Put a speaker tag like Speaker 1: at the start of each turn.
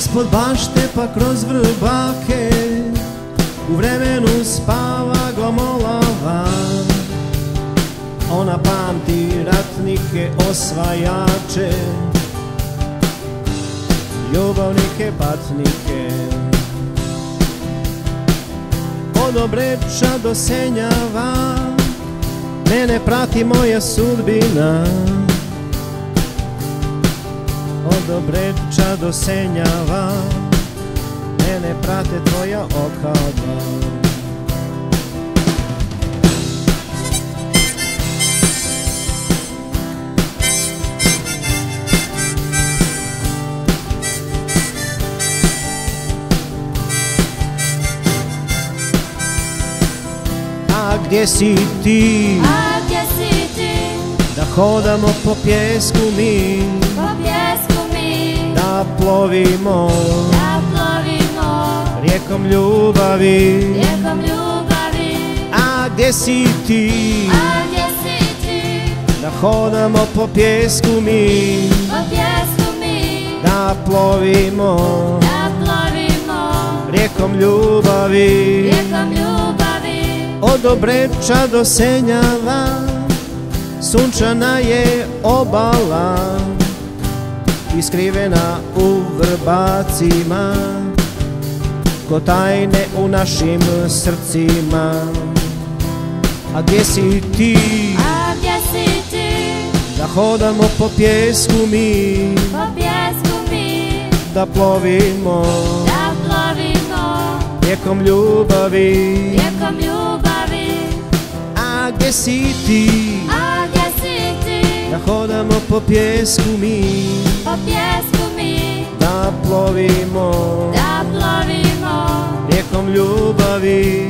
Speaker 1: Ispod bašte pa kroz vrbake. U vremenu spava gomolava Ona pamti ratnike osvajače. Ljubavnike patnike. Od obreča do senjava Mene prati moja sudbina Od obreča do senjava Mene prate tvoja oka dva A gdje si ti?
Speaker 2: A gdje si ti?
Speaker 1: Da hodamo po pjesku mi plovimo.
Speaker 2: Da plovimo.
Speaker 1: Rijekom ljubavi.
Speaker 2: Rijekom ljubavi.
Speaker 1: A gdje si ti?
Speaker 2: A gdje si ti?
Speaker 1: Da hodamo po pjesku mi.
Speaker 2: Po pjesku mi.
Speaker 1: Da plovimo.
Speaker 2: Da plovimo.
Speaker 1: Rijekom ljubavi.
Speaker 2: Rijekom ljubavi.
Speaker 1: Od obreča do senjava Sunčana je obala Iskrivena u vrbacima Ko tajne u našim srcima A gdje si ti?
Speaker 2: A gdje si ti?
Speaker 1: Da hodamo po pjesku mi
Speaker 2: Po pjesku mi
Speaker 1: Da plovimo
Speaker 2: Da plovimo
Speaker 1: rijekom ljubavi
Speaker 2: Rijekom ljubavi
Speaker 1: A gdje si ti?
Speaker 2: A gdje si ti?
Speaker 1: Da hodamo po pjesku mi
Speaker 2: Po pjesku
Speaker 1: plovimo.
Speaker 2: Da plovimo. Rijekom ljubavi